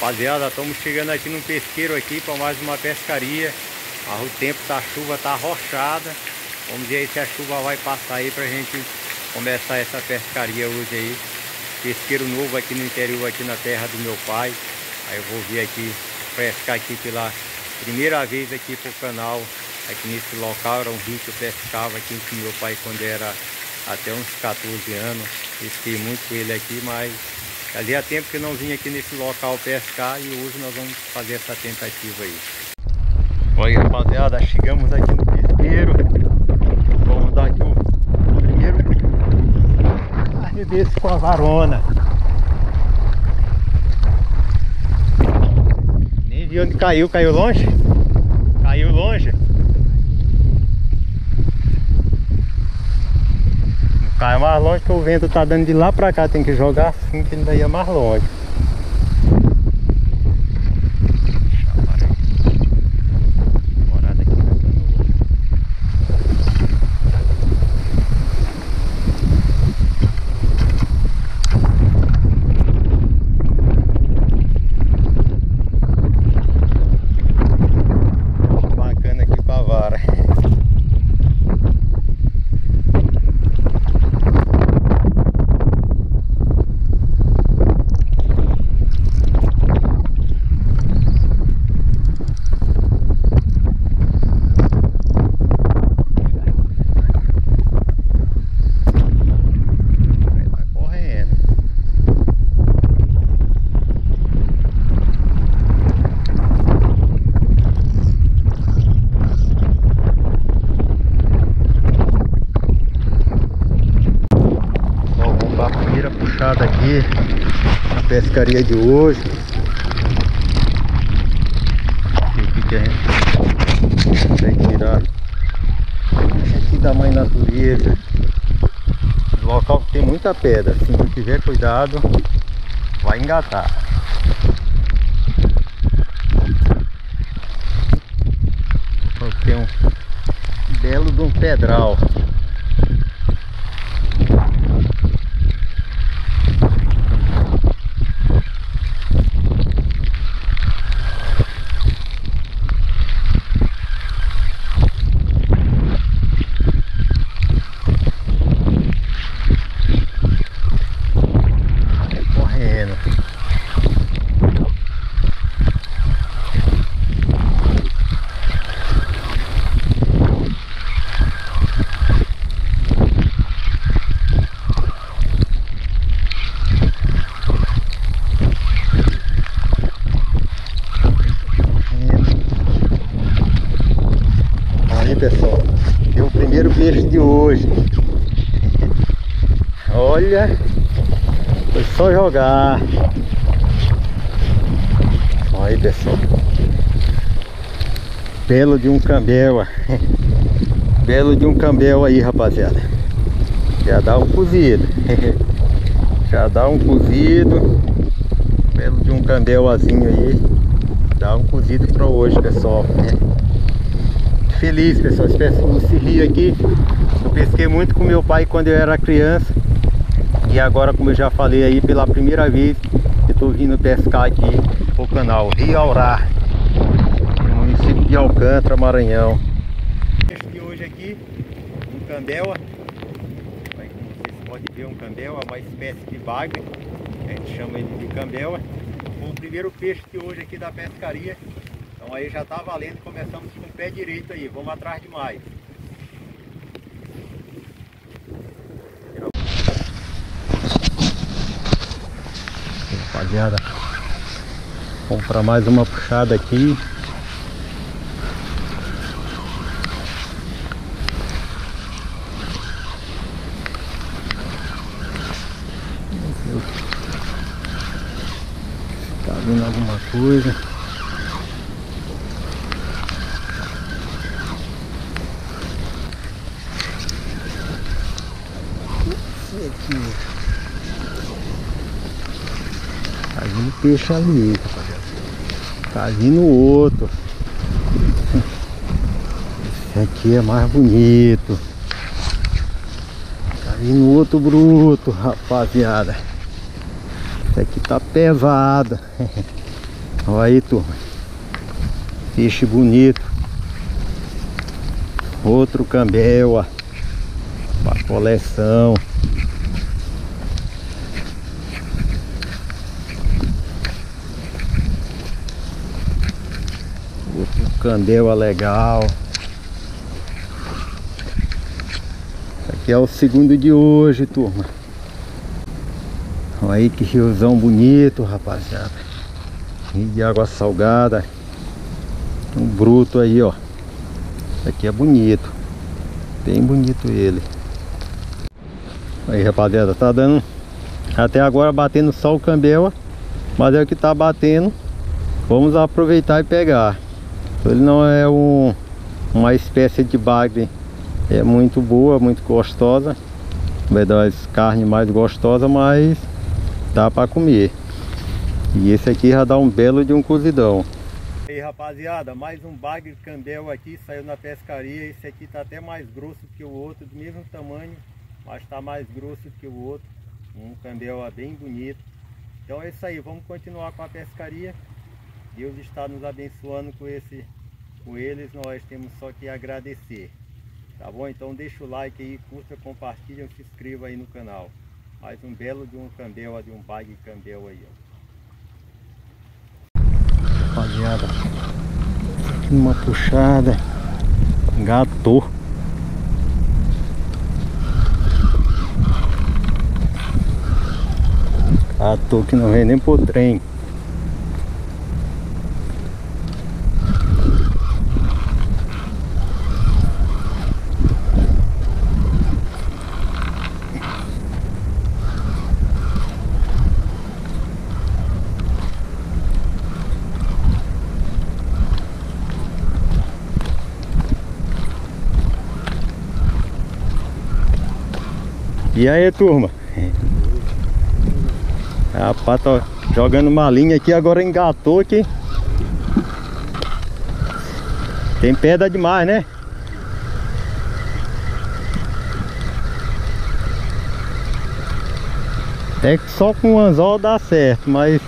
Rapaziada, estamos chegando aqui no pesqueiro aqui para mais uma pescaria. Ah, o tempo da chuva tá arrochada. Vamos ver se a chuva vai passar aí pra gente começar essa pescaria hoje aí. Pesqueiro novo aqui no interior, aqui na terra do meu pai. Aí eu vou vir aqui pescar aqui pela primeira vez aqui pro canal. Aqui nesse local era um rio que eu pescava aqui com meu pai quando era até uns 14 anos. Pesquei muito com ele aqui, mas Fazia tempo que não vinha aqui nesse local pescar e hoje nós vamos fazer essa tentativa aí. Olha rapaziada, chegamos aqui no pesqueiro. Vamos dar aqui o primeiro arremesso com a varona. Nem vi onde caiu, caiu longe? Caiu longe? Cai mais longe que o vento tá dando de lá pra cá, tem que jogar assim que ainda ia mais longe. Aqui a pescaria de hoje. O que, a gente vai tirar aqui da mãe natureza. Local que tem muita pedra, se não tiver cuidado, vai engatar. Tem um belo de um pedral. Pessoal. E o primeiro peixe de hoje. Olha, foi só jogar. Olha aí pessoal. Belo de um cambel. Belo de um cambel aí, rapaziada. Já dá um cozido. Já dá um cozido. Belo de um cambelzinho aí. Dá um cozido para hoje, pessoal feliz, pessoal. Esse rio aqui, eu pesquei muito com meu pai quando eu era criança. E agora, como eu já falei aí, pela primeira vez, eu estou vindo pescar aqui o canal Rio Aurá, no município de Alcântara, Maranhão. Este hoje aqui, um cambela. Vocês podem ver, um cambela, uma espécie de bagre. A gente chama ele de cambela. o primeiro peixe de hoje aqui da pescaria. Então aí já está valendo, começamos com o pé direito aí, vamos atrás de mais. Rapaziada, vamos para mais uma puxada aqui. Tá vendo alguma coisa? Vindo peixe ali. Tá vindo outro. Aqui é mais bonito. Tá vindo outro bruto, rapaziada. Esse aqui tá pesado. Olha aí, turma. Peixe bonito. Outro cambel, ó. Pra coleção. Outro candela legal. Esse aqui é o segundo de hoje, turma. Olha aí que riozão bonito, rapaziada. Rio de água salgada. Um bruto aí, ó. Aqui é bonito. Bem bonito ele. Aí, rapaziada, tá dando até agora batendo só o cambel, mas é o que tá batendo. Vamos aproveitar e pegar. Ele não é um, uma espécie de bagre é muito boa, muito gostosa. Vai dar as carnes mais gostosas, mas dá para comer. E esse aqui já dá um belo de um cozidão. E aí rapaziada, mais um bagre candel aqui, saiu na pescaria. Esse aqui tá até mais grosso que o outro, do mesmo tamanho, mas tá mais grosso que o outro. Um candel bem bonito. Então é isso aí, vamos continuar com a pescaria. Deus está nos abençoando com, esse, com eles, nós temos só que agradecer. Tá bom? Então deixa o like aí, curta, compartilha, se inscreva aí no canal. Mais um belo de um candel, de um bag candel aí. Rapaziada, uma puxada, gato. Gato que não vem nem pro trem. E aí turma? Rapaz, tá jogando uma linha aqui, agora engatou aqui. Tem pedra demais, né? É que só com um anzol dá certo, mas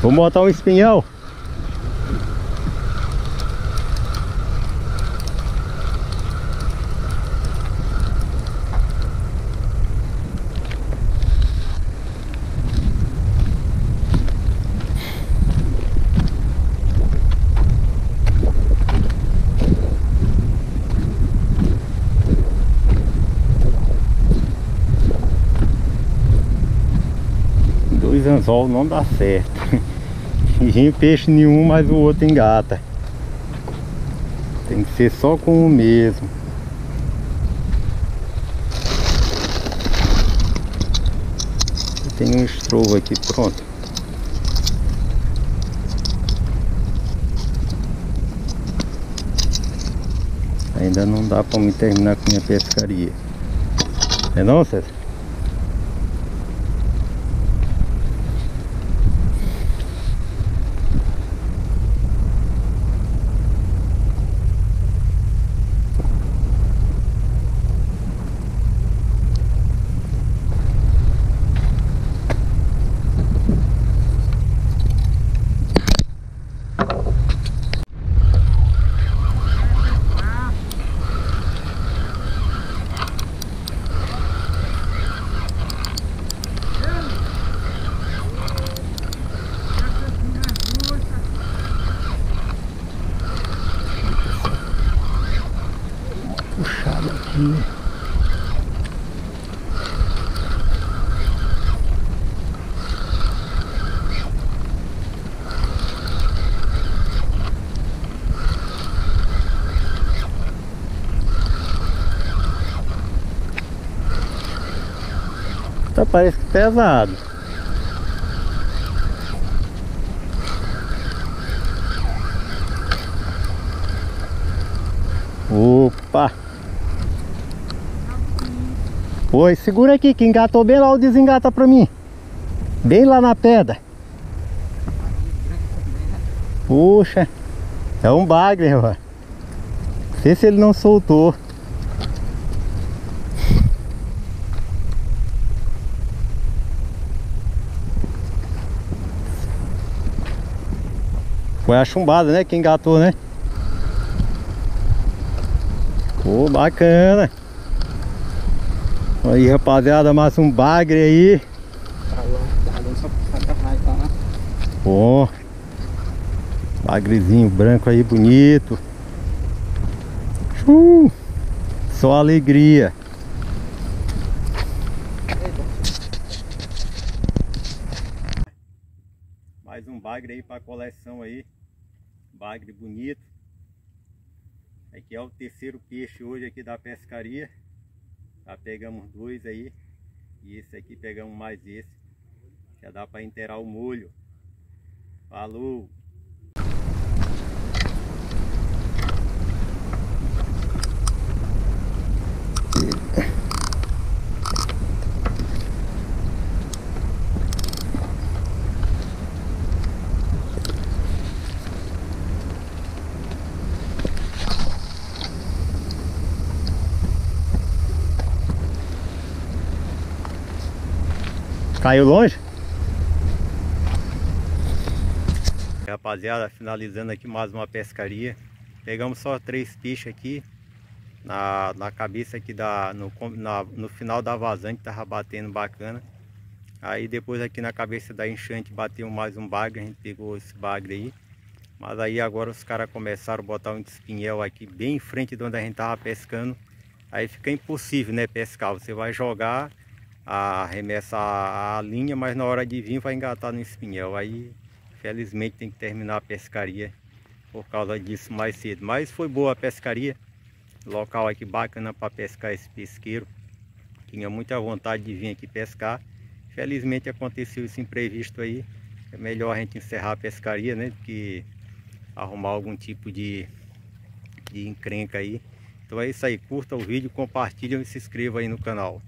Vou botar um espinhão dois anzol não dá certo. E peixe nenhum, mas o outro engata. Tem que ser só com o mesmo. Tem um estrovo aqui, pronto. Ainda não dá para me terminar com minha pescaria. É não, César? aqui. Tá parece que pesado. Opa! Oi, segura aqui que engatou bem lá o desengata pra mim. Bem lá na pedra. Puxa. É um bagre, ó. Não sei se ele não soltou. Foi a chumbada, né? Que engatou, né? Pô, bacana. Aí, rapaziada, mais um bagre aí. Bom. Bagrezinho branco aí, bonito. Uh, só alegria. Mais um bagre aí para coleção aí. Bagre bonito. Aqui é o terceiro peixe hoje aqui da pescaria. Já pegamos dois aí. E esse aqui pegamos mais esse. Já dá para inteirar o molho. Falou! Caiu longe? Rapaziada, finalizando aqui mais uma pescaria. Pegamos só três peixes aqui. Na, na cabeça aqui da, no, na, no final da vazante tava batendo bacana. Aí depois aqui na cabeça da enchente bateu mais um bagre, a gente pegou esse bagre aí. Mas aí agora os caras começaram a botar um espinhel aqui bem em frente de onde a gente tava pescando. Aí fica impossível, né, pescar. Você vai jogar arremessa a, linha, mas na hora de vir vai engatar no espinhel. Aí, felizmente, tem que terminar a pescaria por causa disso mais cedo. Mas foi boa a pescaria. Local aqui bacana para pescar esse pesqueiro. Tinha muita vontade de vir aqui pescar. Felizmente aconteceu esse imprevisto aí. É melhor a gente encerrar a pescaria, né? Do que arrumar algum tipo de, de encrenca aí. Então é isso aí. Curta o vídeo, compartilha e se inscreva aí no canal.